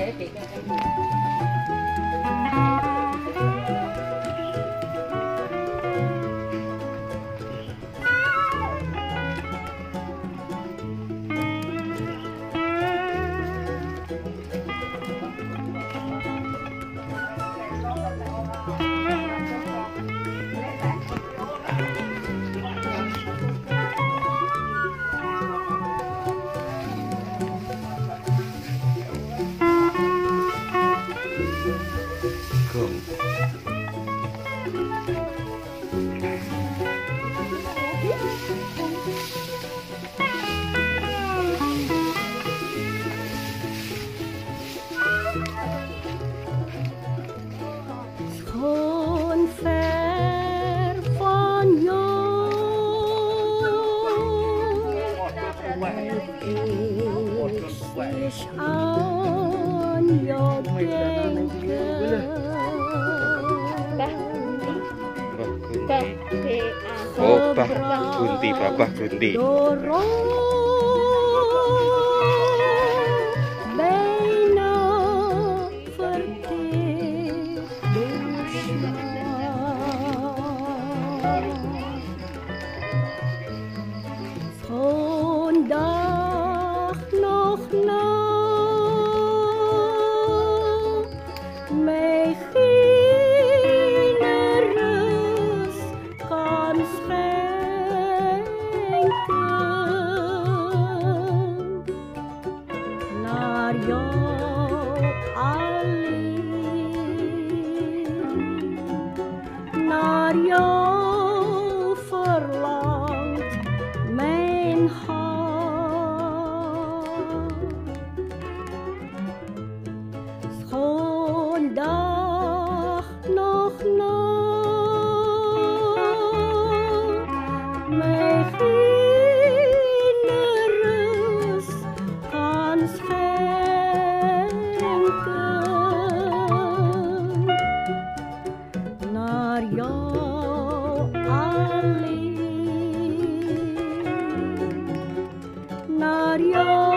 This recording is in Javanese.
để tiện Englisch on your Bänke. Bah, Bah, Bah, No. Naryo